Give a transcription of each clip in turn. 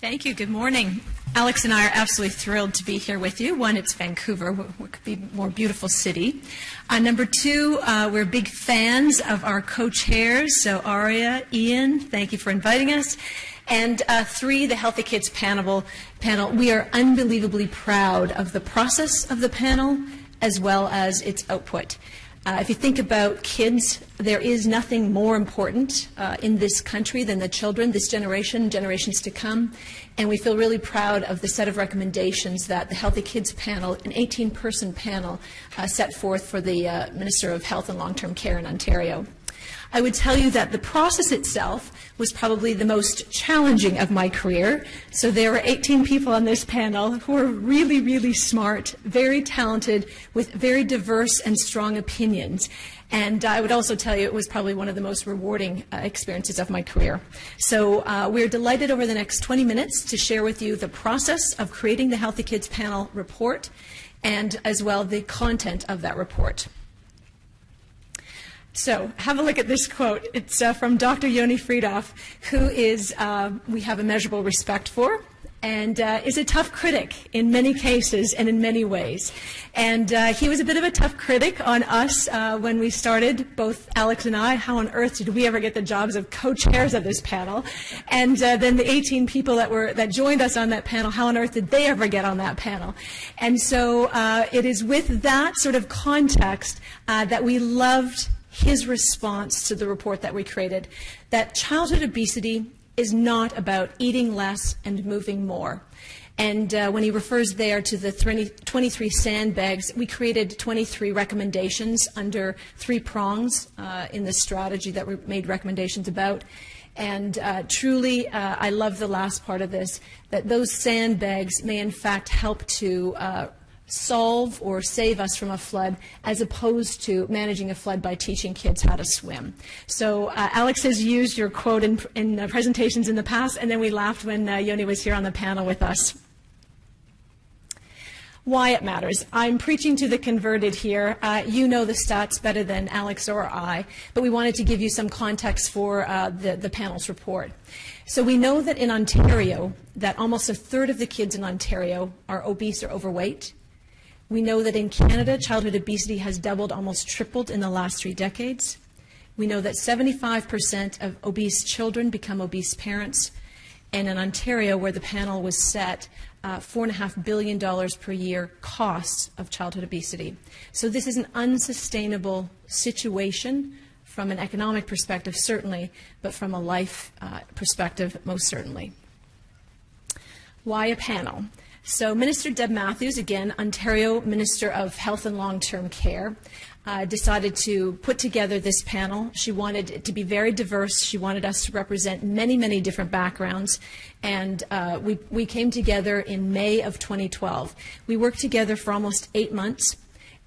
Thank you. Good morning. Alex and I are absolutely thrilled to be here with you. One, it's Vancouver, what could be a more beautiful city. Uh, number two, uh, we're big fans of our co-chairs. So Arya, Ian, thank you for inviting us. And uh, three, the Healthy Kids panel, panel. We are unbelievably proud of the process of the panel as well as its output. Uh, if you think about kids, there is nothing more important uh, in this country than the children, this generation, generations to come. And we feel really proud of the set of recommendations that the Healthy Kids panel, an 18 person panel, uh, set forth for the uh, Minister of Health and Long Term Care in Ontario. I would tell you that the process itself was probably the most challenging of my career. So there were 18 people on this panel who were really, really smart, very talented, with very diverse and strong opinions. And I would also tell you it was probably one of the most rewarding uh, experiences of my career. So uh, we're delighted over the next 20 minutes to share with you the process of creating the Healthy Kids Panel report and as well the content of that report. So have a look at this quote. It's uh, from Dr. Yoni Freedhoff, who is uh, we have a measurable respect for and uh, is a tough critic in many cases and in many ways. And uh, he was a bit of a tough critic on us uh, when we started, both Alex and I. How on earth did we ever get the jobs of co-chairs of this panel? And uh, then the 18 people that were that joined us on that panel, how on earth did they ever get on that panel? And so uh, it is with that sort of context uh, that we loved his response to the report that we created that childhood obesity is not about eating less and moving more. And uh, when he refers there to the 20, 23 sandbags, we created 23 recommendations under three prongs uh, in the strategy that we made recommendations about. And uh, truly, uh, I love the last part of this, that those sandbags may in fact help to uh, solve or save us from a flood as opposed to managing a flood by teaching kids how to swim. So uh, Alex has used your quote in, in uh, presentations in the past, and then we laughed when uh, Yoni was here on the panel with us. Why it matters. I'm preaching to the converted here. Uh, you know the stats better than Alex or I, but we wanted to give you some context for uh, the, the panel's report. So we know that in Ontario, that almost a third of the kids in Ontario are obese or overweight. We know that in Canada, childhood obesity has doubled, almost tripled in the last three decades. We know that 75% of obese children become obese parents. And in Ontario, where the panel was set, uh, $4.5 billion per year costs of childhood obesity. So this is an unsustainable situation from an economic perspective, certainly, but from a life uh, perspective, most certainly. Why a panel? So Minister Deb Matthews, again, Ontario Minister of Health and Long-Term Care, uh, decided to put together this panel. She wanted it to be very diverse. She wanted us to represent many, many different backgrounds. And uh, we, we came together in May of 2012. We worked together for almost eight months.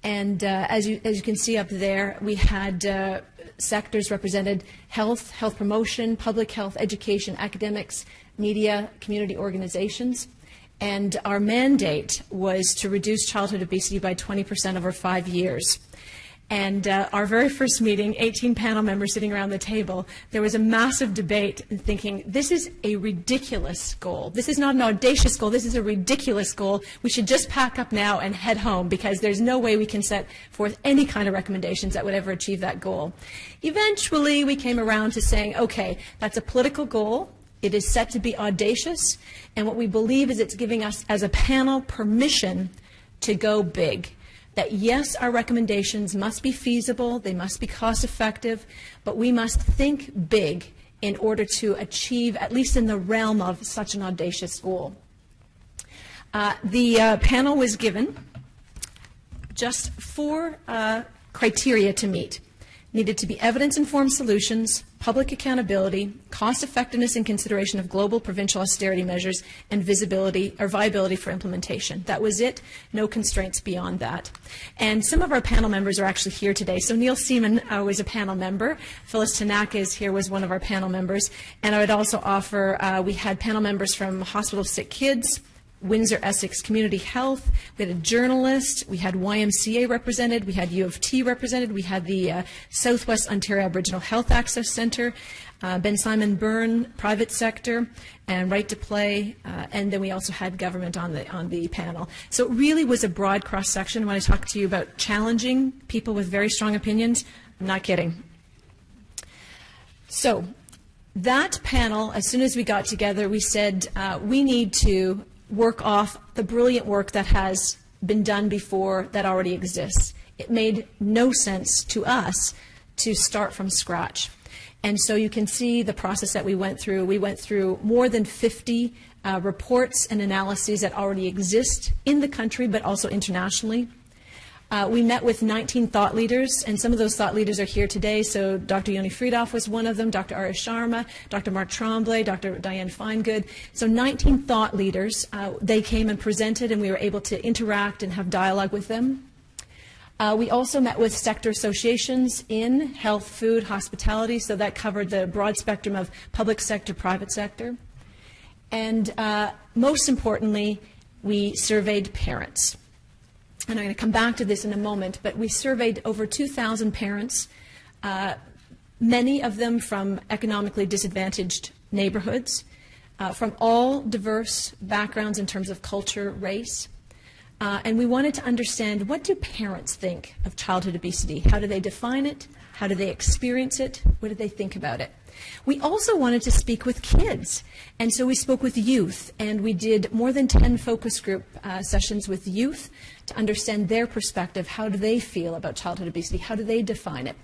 And uh, as, you, as you can see up there, we had uh, sectors represented health, health promotion, public health, education, academics, media, community organizations. And our mandate was to reduce childhood obesity by 20% over five years. And uh, our very first meeting, 18 panel members sitting around the table, there was a massive debate and thinking, this is a ridiculous goal. This is not an audacious goal. This is a ridiculous goal. We should just pack up now and head home because there's no way we can set forth any kind of recommendations that would ever achieve that goal. Eventually, we came around to saying, okay, that's a political goal. It is set to be audacious, and what we believe is it's giving us, as a panel, permission to go big. That yes, our recommendations must be feasible, they must be cost effective, but we must think big in order to achieve, at least in the realm of such an audacious goal. Uh, the uh, panel was given just four uh, criteria to meet needed to be evidence-informed solutions, public accountability, cost-effectiveness and consideration of global provincial austerity measures, and visibility or viability for implementation. That was it. No constraints beyond that. And some of our panel members are actually here today. So Neil Seeman uh, was a panel member. Phyllis Tanaka is here, was one of our panel members. And I would also offer, uh, we had panel members from Hospital Sick Kids, Windsor Essex Community Health, we had a journalist, we had YMCA represented, we had U of T represented, we had the uh, Southwest Ontario Aboriginal Health Access Centre, uh, Bensimon Byrne, private sector, and Right to Play, uh, and then we also had government on the on the panel. So it really was a broad cross section. When I talked to you about challenging people with very strong opinions, I'm not kidding. So that panel, as soon as we got together, we said uh, we need to work off the brilliant work that has been done before that already exists. It made no sense to us to start from scratch. And so you can see the process that we went through. We went through more than 50 uh, reports and analyses that already exist in the country, but also internationally. Uh, we met with 19 thought leaders, and some of those thought leaders are here today. So Dr. Yoni Freedhoff was one of them, Dr. Arya Sharma, Dr. Mark Tremblay, Dr. Diane Finegood. So 19 thought leaders. Uh, they came and presented, and we were able to interact and have dialogue with them. Uh, we also met with sector associations in health, food, hospitality, so that covered the broad spectrum of public sector, private sector. And uh, most importantly, we surveyed parents and I'm going to come back to this in a moment, but we surveyed over 2,000 parents, uh, many of them from economically disadvantaged neighborhoods, uh, from all diverse backgrounds in terms of culture, race. Uh, and we wanted to understand what do parents think of childhood obesity? How do they define it? How do they experience it? What do they think about it? We also wanted to speak with kids, and so we spoke with youth, and we did more than 10 focus group uh, sessions with youth to understand their perspective. How do they feel about childhood obesity? How do they define it?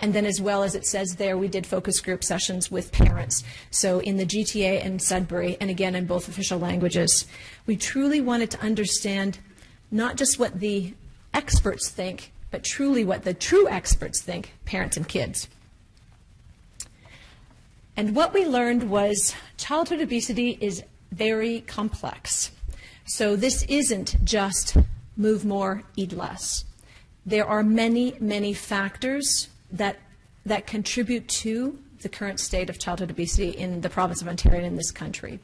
And then, as well as it says there, we did focus group sessions with parents. So in the GTA and Sudbury, and again in both official languages. We truly wanted to understand not just what the experts think, but truly what the true experts think, parents and kids. And what we learned was childhood obesity is very complex. So this isn't just move more, eat less. There are many, many factors that, that contribute to the current state of childhood obesity in the province of Ontario and in this country.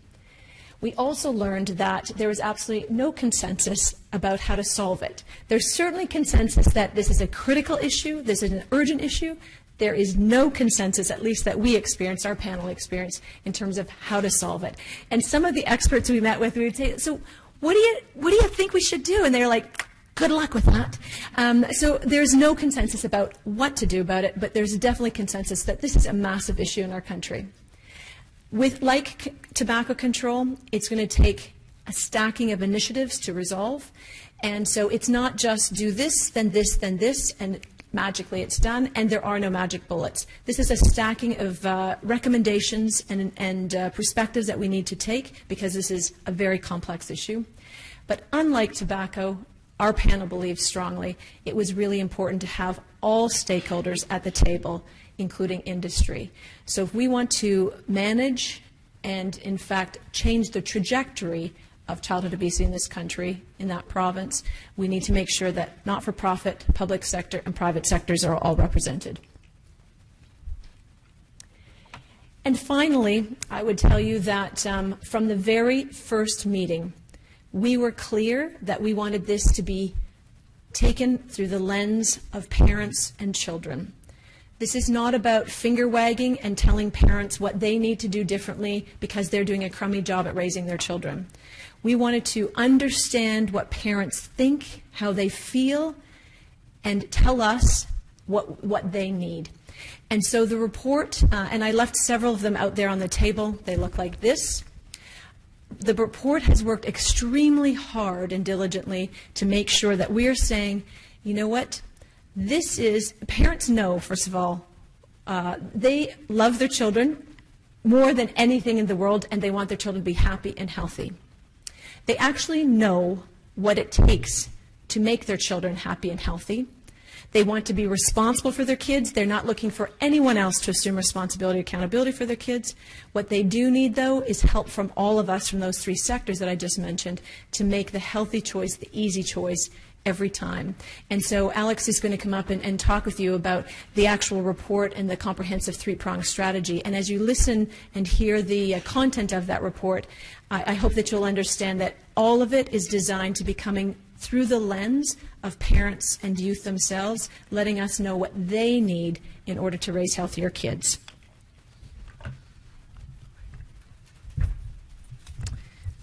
We also learned that there is absolutely no consensus about how to solve it. There's certainly consensus that this is a critical issue, this is an urgent issue, there is no consensus, at least that we experienced, our panel experienced, in terms of how to solve it. And some of the experts we met with, we would say, so what do you, what do you think we should do? And they're like, good luck with that. Um, so there's no consensus about what to do about it, but there's definitely consensus that this is a massive issue in our country. With like tobacco control, it's going to take a stacking of initiatives to resolve. And so it's not just do this, then this, then this, and magically it's done, and there are no magic bullets. This is a stacking of uh, recommendations and, and uh, perspectives that we need to take because this is a very complex issue. But unlike tobacco, our panel believes strongly it was really important to have all stakeholders at the table, including industry. So if we want to manage and, in fact, change the trajectory of childhood obesity in this country, in that province, we need to make sure that not-for-profit, public sector, and private sectors are all represented. And finally, I would tell you that um, from the very first meeting, we were clear that we wanted this to be taken through the lens of parents and children. This is not about finger wagging and telling parents what they need to do differently because they're doing a crummy job at raising their children. We wanted to understand what parents think, how they feel, and tell us what, what they need. And so the report, uh, and I left several of them out there on the table. They look like this. The report has worked extremely hard and diligently to make sure that we are saying, you know what, this is, parents know, first of all, uh, they love their children more than anything in the world, and they want their children to be happy and healthy. They actually know what it takes to make their children happy and healthy. They want to be responsible for their kids. They're not looking for anyone else to assume responsibility, accountability for their kids. What they do need, though, is help from all of us from those three sectors that I just mentioned to make the healthy choice, the easy choice, every time. And so Alex is going to come up and, and talk with you about the actual report and the comprehensive three-pronged strategy. And as you listen and hear the uh, content of that report, I, I hope that you'll understand that all of it is designed to be coming through the lens of parents and youth themselves, letting us know what they need in order to raise healthier kids.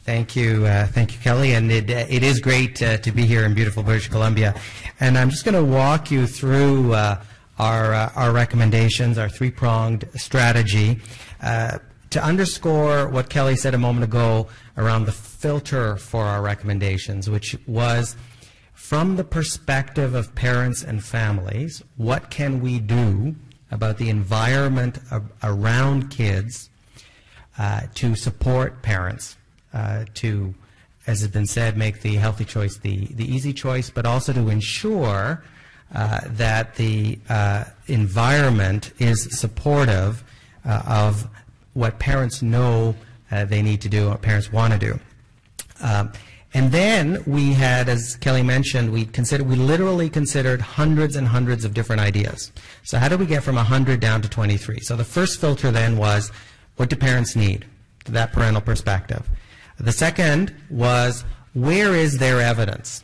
Thank you, uh, thank you, Kelly. And it, uh, it is great uh, to be here in beautiful British Columbia. And I'm just going to walk you through uh, our uh, our recommendations, our three pronged strategy, uh, to underscore what Kelly said a moment ago around the filter for our recommendations, which was from the perspective of parents and families, what can we do about the environment around kids to support parents? Uh, to, as has been said, make the healthy choice the, the easy choice, but also to ensure uh, that the uh, environment is supportive uh, of what parents know uh, they need to do, what parents want to do. Um, and then we had, as Kelly mentioned, we considered, we literally considered hundreds and hundreds of different ideas. So how do we get from 100 down to 23? So the first filter then was, what do parents need? That parental perspective. The second was where is their evidence?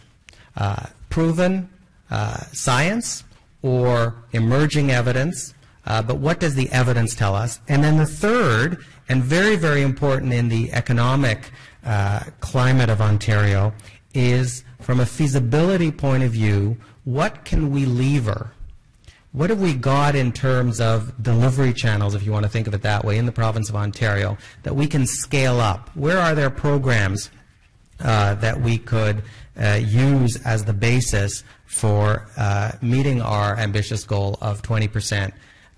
Uh, proven uh, science or emerging evidence, uh, but what does the evidence tell us? And then the third, and very, very important in the economic uh, climate of Ontario, is from a feasibility point of view, what can we lever what have we got in terms of delivery channels, if you want to think of it that way, in the province of Ontario that we can scale up? Where are there programs uh, that we could uh, use as the basis for uh, meeting our ambitious goal of 20 percent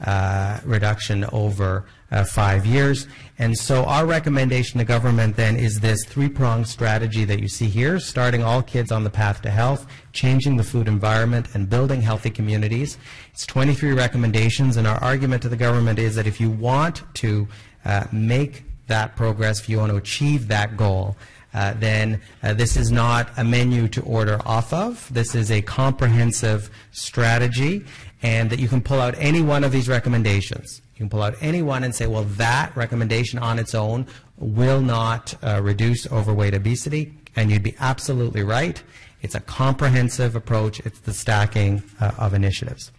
uh, reduction over uh, five years. And so our recommendation to government then is this three-pronged strategy that you see here, starting all kids on the path to health, changing the food environment, and building healthy communities. It's 23 recommendations, and our argument to the government is that if you want to uh, make that progress, if you want to achieve that goal, uh, then uh, this is not a menu to order off of. This is a comprehensive strategy, and that you can pull out any one of these recommendations. You can pull out any one and say, well, that recommendation on its own will not uh, reduce overweight obesity, and you'd be absolutely right. It's a comprehensive approach. It's the stacking uh, of initiatives.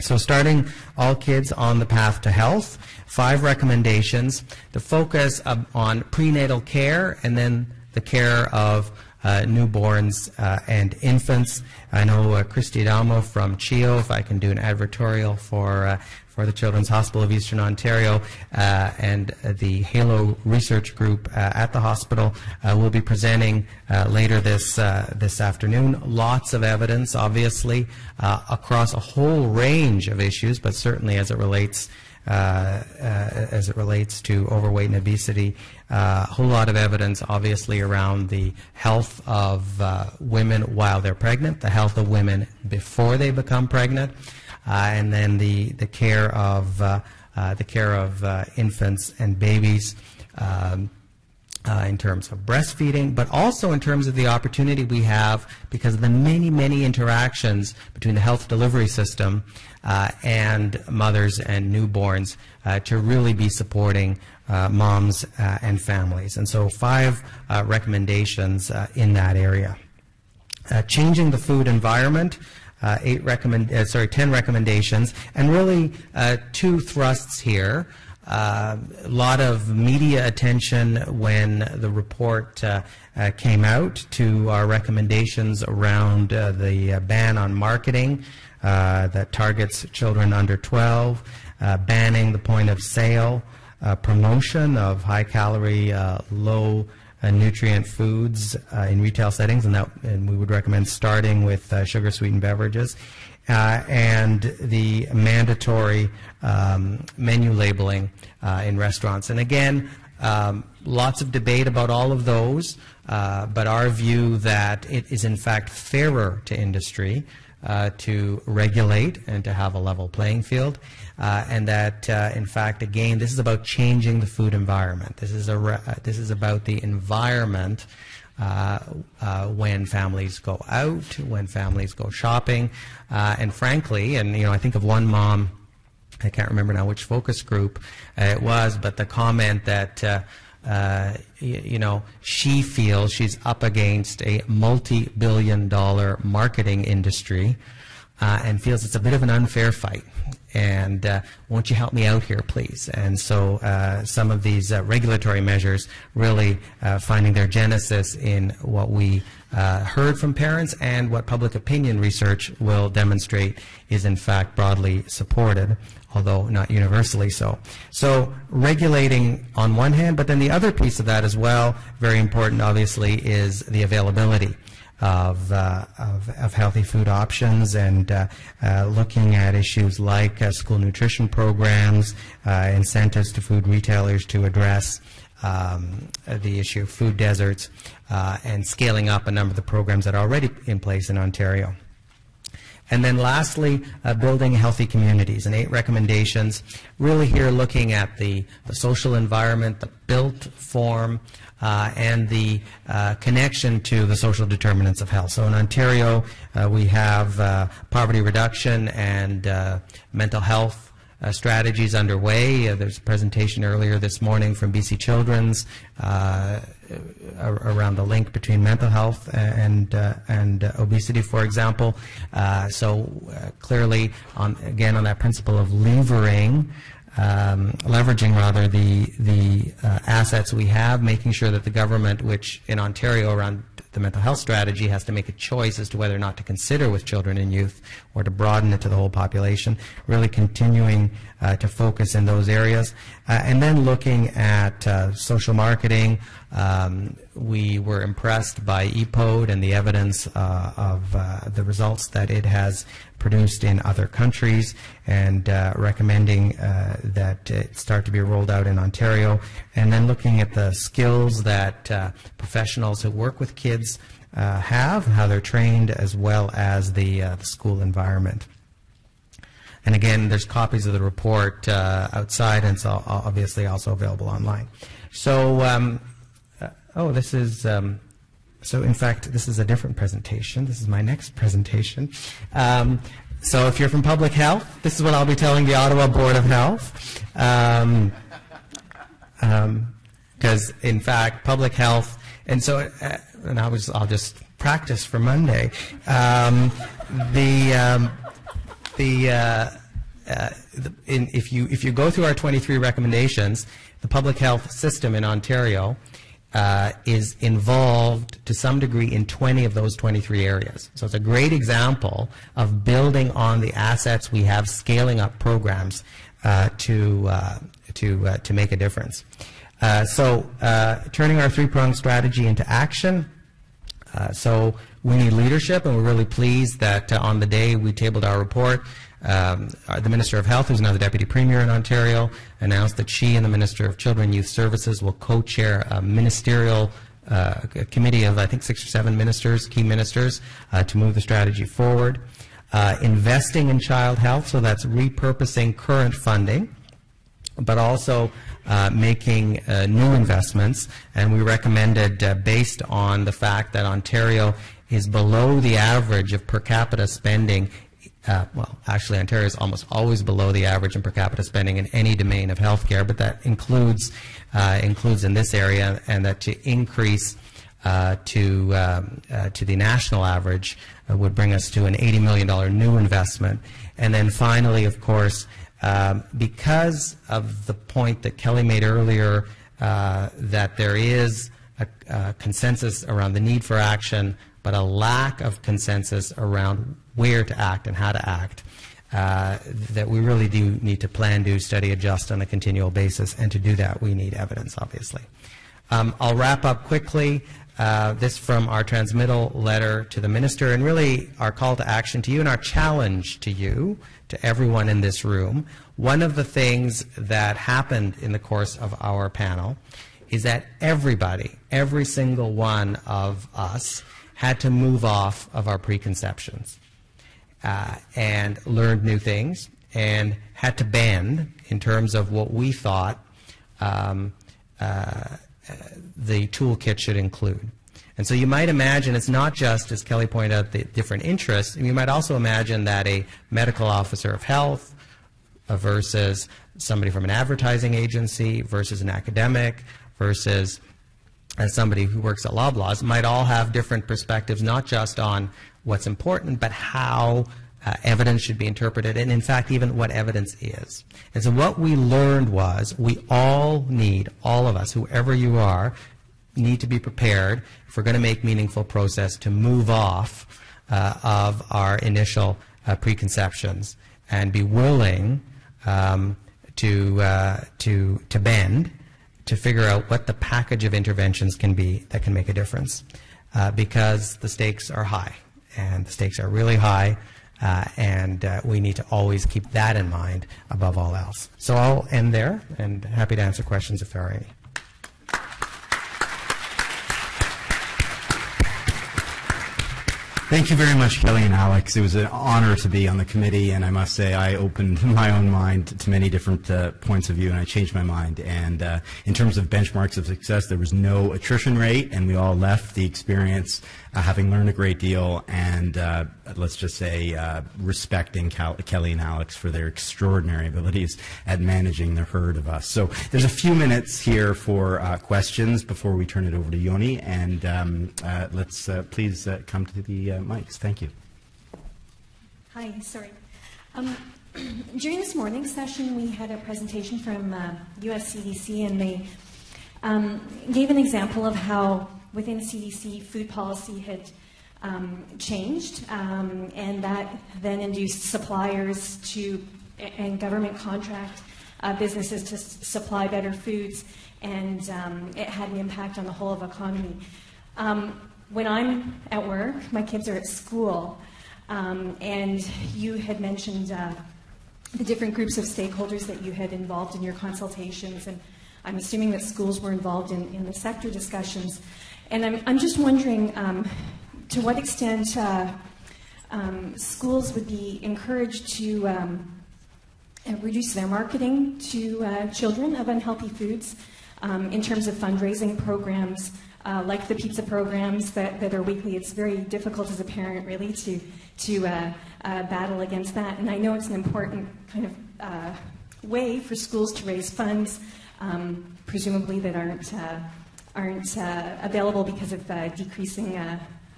So starting all kids on the path to health, five recommendations. The focus on prenatal care and then the care of newborns uh, and infants. I know uh, Kristi Adamo from CHEO, if I can do an advertorial for uh, for the Children's Hospital of Eastern Ontario uh, and the Halo Research Group uh, at the hospital will be presenting later this this afternoon. Lots of evidence, obviously, across a whole range of issues, but certainly as it relates uh, uh, Uh, uh, as it relates to overweight and obesity. Uh, a whole lot of evidence, obviously, around the health of uh, women while they're pregnant, the health of women before they become pregnant, and then the, the care of the care of infants and babies. Um, uh, in terms of breastfeeding, but also in terms of the opportunity we have because of the many, many interactions between the health delivery system uh, and mothers and newborns uh, to really be supporting uh, moms uh, and families. And so five uh, recommendations in that area. changing the food environment, eight recommend, sorry, 10 recommendations, and really two thrusts here. Uh, a lot of media attention when the report uh, uh, came out to our recommendations around the ban on marketing that targets children under 12, banning the point of sale, promotion of high calorie, low nutrient foods in retail settings, and, that, and we would recommend starting with sugar sweetened beverages uh, and the mandatory um, menu labeling uh, in restaurants. And again, um, lots of debate about all of those, uh, but our view that it is in fact fairer to industry uh, to regulate and to have a level playing field, uh, and that uh, in fact, again, this is about changing the food environment. This is a this is about the environment uh, uh, when families go out, when families go shopping, uh, and frankly, and you know, I think of one mom. I can't remember now which focus group uh, it was, but the comment that uh, uh, you know she feels she's up against a multi-billion-dollar marketing industry uh, and feels it's a bit of an unfair fight. And uh, won't you help me out here, please? And so uh, some of these uh, regulatory measures really uh, finding their genesis in what we uh, heard from parents and what public opinion research will demonstrate is in fact broadly supported, although not universally so. So regulating on one hand, but then the other piece of that as well, very important obviously, is the availability of, uh, of, of healthy food options and uh, uh, looking at issues like uh, school nutrition programs, uh, incentives to food retailers to address um, the issue of food deserts, uh, and scaling up a number of the programs that are already in place in Ontario. And then lastly, uh, building healthy communities and eight recommendations. Really here looking at the, the social environment, the built form, uh, and the uh, connection to the social determinants of health. So in Ontario, uh, we have uh, poverty reduction and uh, mental health uh, strategies underway. There's a presentation earlier this morning from BC Children's around the link between mental health and uh, and uh, obesity, for example. Uh, so clearly, on again on that principle of levering. Um, leveraging rather the the uh, assets we have, making sure that the government, which in Ontario around the mental health strategy has to make a choice as to whether or not to consider with children and youth or to broaden it to the whole population, really continuing uh, to focus in those areas. Uh, and then looking at uh, social marketing, um, we were impressed by EPODE and the evidence uh, of uh, the results that it has produced in other countries and uh, recommending that it start to be rolled out in Ontario. And then looking at the skills that professionals who work with kids uh, have, how they're trained, as well as the, uh, the school environment. And again, there's copies of the report uh, outside, and it's obviously also available online. So, um, uh, oh, this is. Um, so, in fact, this is a different presentation. This is my next presentation. Um, so, if you're from public health, this is what I'll be telling the Ottawa Board of Health. Um, because in fact, public health, and so, uh, and I was, I'll just practice for Monday. Um, the um, the, uh, uh, the in, if you if you go through our 23 recommendations, the public health system in Ontario uh, is involved to some degree in 20 of those 23 areas. So it's a great example of building on the assets we have, scaling up programs uh, to uh, to uh, to make a difference. Uh, so uh, turning our three-pronged strategy into action. Uh, so we need leadership, and we're really pleased that uh, on the day we tabled our report, um, uh, the Minister of Health, who's now the Deputy Premier in Ontario, announced that she and the Minister of Children and Youth Services will co-chair a ministerial uh, a committee of, I think, six or seven ministers, key ministers, uh, to move the strategy forward. Uh, investing in child health, so that's repurposing current funding but also uh, making uh, new investments. And we recommended, uh, based on the fact that Ontario is below the average of per capita spending. Uh, well, actually, Ontario is almost always below the average in per capita spending in any domain of healthcare, but that includes uh, includes in this area, and that to increase uh, to um, uh, to the national average uh, would bring us to an $80 million new investment. And then finally, of course, um, because of the point that Kelly made earlier, uh, that there is a, a consensus around the need for action, but a lack of consensus around where to act and how to act. Uh, that we really do need to plan, do, study, adjust on a continual basis, and to do that, we need evidence, obviously. Um, I'll wrap up quickly. Uh, this from our transmittal letter to the minister, and really our call to action to you and our challenge to you, to everyone in this room. One of the things that happened in the course of our panel is that everybody, every single one of us, had to move off of our preconceptions uh, and learned new things and had to bend in terms of what we thought um, uh, the toolkit should include. And so you might imagine it's not just, as Kelly pointed out, the different interests. You might also imagine that a medical officer of health uh, versus somebody from an advertising agency versus an academic versus as somebody who works at Loblaws might all have different perspectives, not just on what's important, but how uh, evidence should be interpreted, and in fact, even what evidence is. And so, what we learned was we all need, all of us, whoever you are, need to be prepared if we're going to make meaningful process to move off uh, of our initial uh, preconceptions and be willing um, to, uh, to, to bend to figure out what the package of interventions can be that can make a difference. Uh, because the stakes are high, and the stakes are really high, uh, and uh, we need to always keep that in mind above all else. So I'll end there, and happy to answer questions if there are any. Thank you very much, Kelly and Alex. It was an honor to be on the committee, and I must say I opened my own mind to many different uh, points of view, and I changed my mind. And uh, in terms of benchmarks of success, there was no attrition rate, and we all left the experience uh, having learned a great deal, and uh, let's just say uh, respecting Cal- Kelly and Alex for their extraordinary abilities at managing the herd of us. So there's a few minutes here for uh, questions before we turn it over to Yoni, and um, let's please come to the mics. Thank you. Hi, sorry. Um, during this morning session, we had a presentation from uh, US CDC, and they um, gave an example of how within CDC food policy had um, changed, um, and that then induced suppliers to and government contract uh, businesses to s- supply better foods, and um, it had an impact on the whole of economy. Um, when I'm at work, my kids are at school, um, and you had mentioned uh, the different groups of stakeholders that you had involved in your consultations, and I'm assuming that schools were involved in, in the sector discussions. And I'm, I'm just wondering um, to what extent uh, um, schools would be encouraged to um, uh, reduce their marketing to uh, children of unhealthy foods um, in terms of fundraising programs uh, like the pizza programs that, that are weekly. It's very difficult as a parent, really, to, to uh, uh, battle against that. And I know it's an important kind of way for schools to raise funds, um, presumably that aren't, aren't uh, available because of decreasing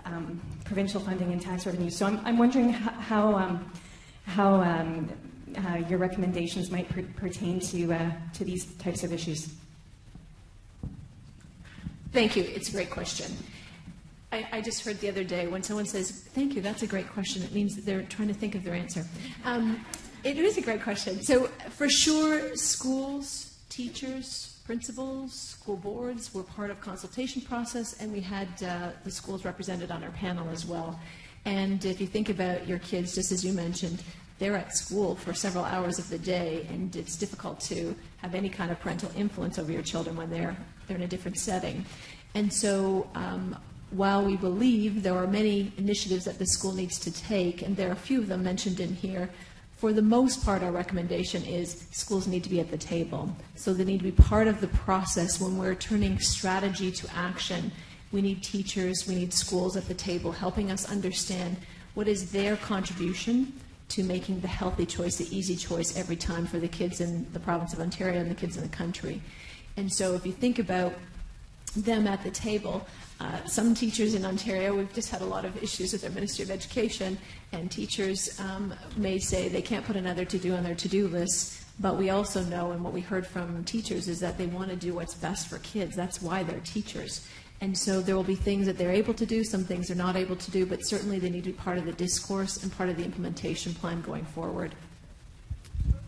um, provincial funding and tax revenue. So I'm, I'm wondering how, how, um, how um, your recommendations might per- pertain to, to these types of issues. Thank you. It's a great question. I, I, just heard the other day when someone says, Thank you, that's a great question, it means that they're trying to think of their answer. Um, it is a great question. So, for sure, schools, teachers, principals, school boards were part of consultation process, and we had uh, the schools represented on our panel as well. And if you think about your kids, just as you mentioned, they're at school for several hours of the day, and it's difficult to have any kind of parental influence over your children when they're they're in a different setting. And so, um, while we believe there are many initiatives that the school needs to take, and there are a few of them mentioned in here, for the most part, our recommendation is schools need to be at the table. So they need to be part of the process when we're turning strategy to action. We need teachers, we need schools at the table helping us understand what is their contribution to making the healthy choice the easy choice every time for the kids in the province of Ontario and the kids in the country. And so if you think about them at the table, uh, some teachers in Ontario, we've just had a lot of issues with their Ministry of Education, and teachers um, may say they can't put another to do on their to do list. But we also know, and what we heard from teachers, is that they want to do what's best for kids. That's why they're teachers. And so there will be things that they're able to do, some things they're not able to do, but certainly they need to be part of the discourse and part of the implementation plan going forward.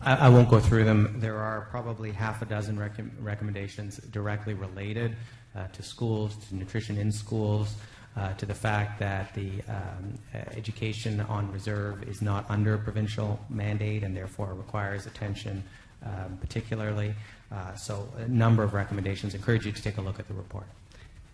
I, I won't go through them. There are probably half a dozen rec- recommendations directly related uh, to schools, to nutrition in schools, uh, to the fact that the um, education on reserve is not under provincial mandate and therefore requires attention um, particularly. Uh, so a number of recommendations. encourage you to take a look at the report.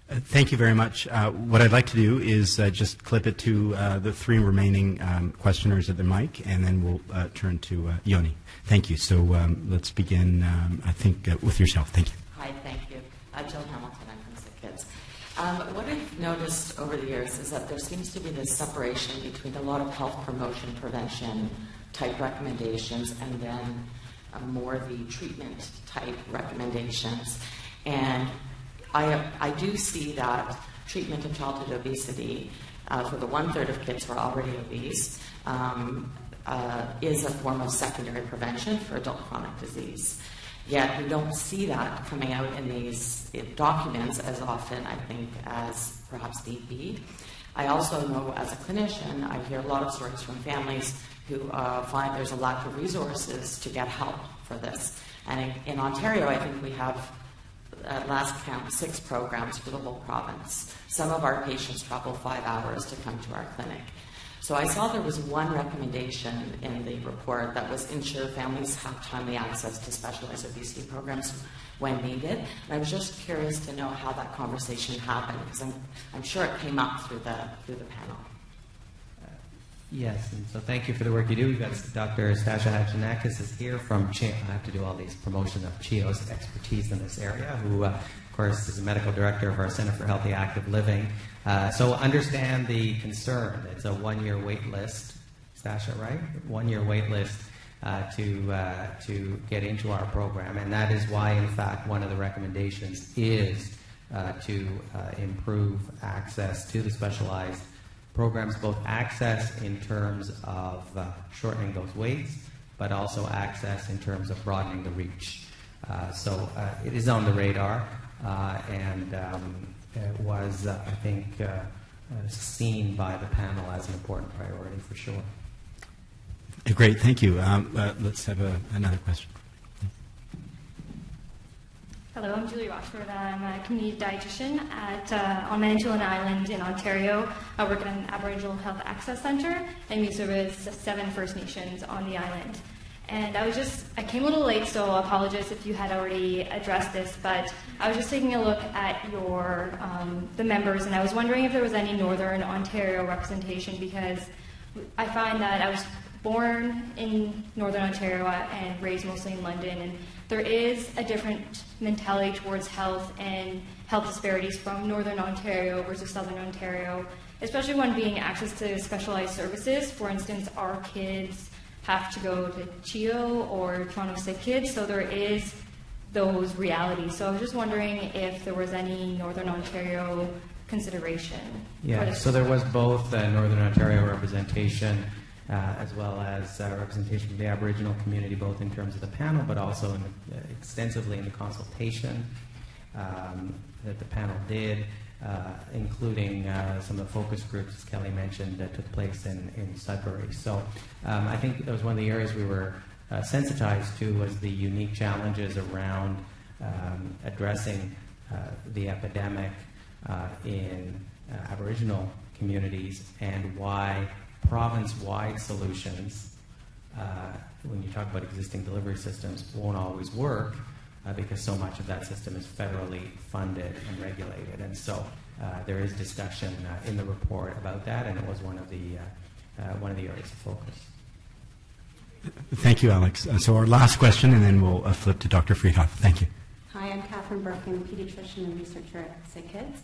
Uh, thank you very much. Uh, what I'd like to do is uh, just clip it to uh, the three remaining um, questioners at the mic, and then we'll uh, turn to uh, Yoni. Thank you. So um, let's begin, um, I think, with yourself. Thank you. Hi, thank you. Jill Hamilton, I'm from Sick Kids. Um, what I've noticed over the years is that there seems to be this separation between a lot of health promotion, prevention type recommendations, and then uh, more the treatment type recommendations. And I, I do see that treatment of childhood obesity uh, for the one third of kids who are already obese um, uh, is a form of secondary prevention for adult chronic disease. Yet we don't see that coming out in these documents as often, I think, as perhaps need be. I also know as a clinician, I hear a lot of stories from families who uh, find there's a lack of resources to get help for this. And in, in Ontario, I think we have, at last count, six programs for the whole province. Some of our patients travel five hours to come to our clinic. So I saw there was one recommendation in the report that was ensure families have timely access to specialized obesity programs when needed. And I was just curious to know how that conversation happened because I'm, I'm sure it came up through the through the panel. Yes, and so thank you for the work you do. We've got Dr. Stasia Hadjiyannakis is here from CHEO. I have to do all these promotion of CHEO's expertise in this area, who, uh, of course, is the medical director of our Center for Healthy Active Living. Uh, so understand the concern. It's a one-year wait list, Sasha, right? One-year wait list uh, to, uh, to get into our program. And that is why, in fact, one of the recommendations is uh, to uh, improve access to the specialized programs, both access in terms of shortening those waits, but also access in terms of broadening the reach. So it is on the radar, and um, was, uh, I think, uh, seen by the panel as an important priority for sure. Great, thank you. Um, let's have a, another question. Hello, I'm Julie Rochford. I'm a community dietitian at, uh, on Manitoulin Island in Ontario. I work at an Aboriginal Health Access Center, and we service seven First Nations on the island. And I was just, I came a little late, so I apologize if you had already addressed this, but I was just taking a look at your, um, the members, and I was wondering if there was any Northern Ontario representation because I find that I was born in Northern Ontario and raised mostly in London, and there is a different mentality towards health and health disparities from Northern Ontario versus Southern Ontario, especially when being access to specialized services. For instance, our kids have to go to CHEO or Toronto Sick Kids, so there is those realities. So I was just wondering if there was any Northern Ontario consideration. Yeah, so there was both uh, Northern Ontario representation uh, as well as uh, representation from the Aboriginal community, both in terms of the panel, but also in uh, extensively in the consultation um, that the panel did, uh, including uh, some of the focus groups, as Kelly mentioned, that took place in, in Sudbury. So um, I think that was one of the areas we were sensitized to was the unique challenges around um, addressing the epidemic in Aboriginal communities and why province-wide solutions, uh, when you talk about existing delivery systems, won't always work uh, because so much of that system is federally funded and regulated. And so uh, there is discussion uh, in the report about that, and it was one of the uh, uh, one of the areas of focus. Thank you, Alex. so our last question, and then we'll flip to Dr. Freedhoff. Thank you. Hi, I'm Catherine Birken. I'm a pediatrician and researcher at Sick Kids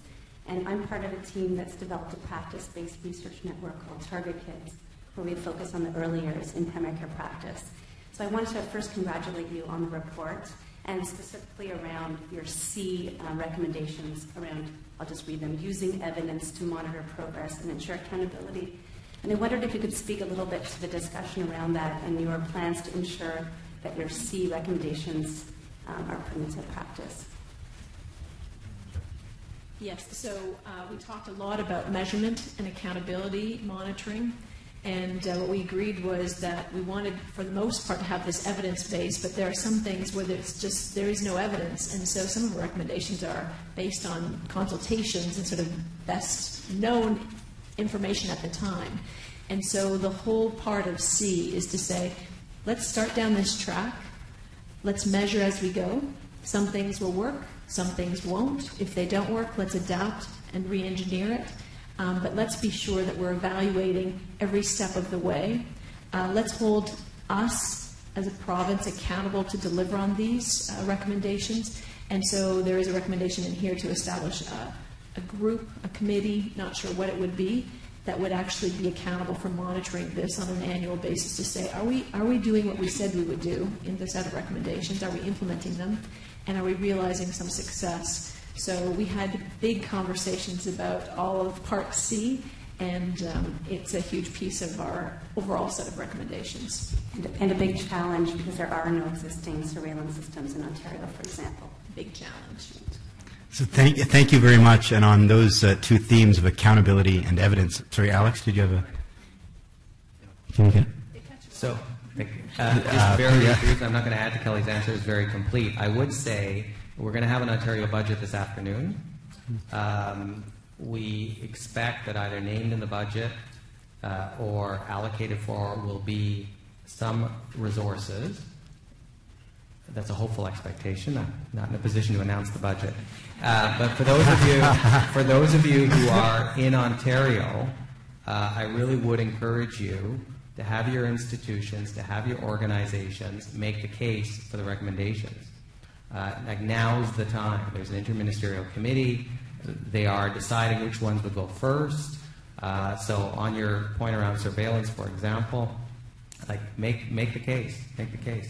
and I'm part of a team that's developed a practice-based research network called Target Kids, where we focus on the early years in primary care practice. So I wanted to first congratulate you on the report, and specifically around your C uh, recommendations around, I'll just read them, using evidence to monitor progress and ensure accountability. And I wondered if you could speak a little bit to the discussion around that and your plans to ensure that your C recommendations um, are put into practice. Yes, so uh, we talked a lot about measurement and accountability monitoring. And uh, what we agreed was that we wanted, for the most part, to have this evidence base, but there are some things where there's just there is no evidence, and so some of our recommendations are based on consultations and sort of best known information at the time. And so the whole part of C is to say, let's start down this track, let's measure as we go. Some things will work, some things won't. If they don't work, let's adapt and re engineer it. Um, but let's be sure that we're evaluating every step of the way. Uh, let's hold us as a province accountable to deliver on these uh, recommendations. And so there is a recommendation in here to establish a, a group, a committee, not sure what it would be, that would actually be accountable for monitoring this on an annual basis to say, are we, are we doing what we said we would do in the set of recommendations? Are we implementing them? And are we realizing some success? So we had big conversations about all of Part C, and um, it's a huge piece of our overall set of recommendations. And- And a big challenge because there are no existing surveillance systems in Ontario, for example. Big challenge. So thank, you thank you very much. And on those uh, two themes of accountability and evidence, sorry, Alex, did you have a? Can you get? So, uh, just very brief, I'm not going to add to Kelly's answer, it's very complete. I would say, we're going to have an Ontario budget this afternoon. Um, We expect that either named in the budget uh, or allocated for will be some resources. That's a hopeful expectation. I'm not in a position to announce the budget. Uh, But for those of you, for those of you who are in Ontario, uh, I really would encourage you to have your institutions, to have your organizations make the case for the recommendations. Uh, Like now's the time. There's an interministerial committee. They are deciding which ones would go first. Uh, So on your point around surveillance, for example, like make, make the case, make the case.